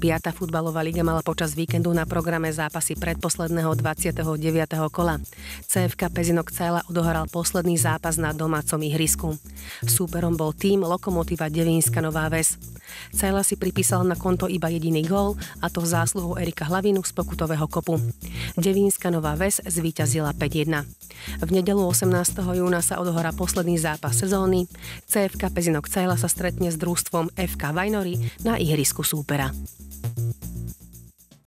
Piata futbalová liga mala počas víkendu na programe zápasy predposledného 29. kola. CFK Pezinok Cela odohral posledný zápas na domácom ihrisku. Súperom bol tým Lokomotiva Devínska Nová Ves. Cela si pripísal na konto iba jediný gól, a to v zásluhu Erika Hlavinu z pokutového kopu. Devínska Nová Ves zvíťazila 5-1. V nedelu 18. júna sa odohrá posledný zápas sezóny. CFK Pezinok Cela sa stretne s družstvom FK Vajnory na ihrisku súpera.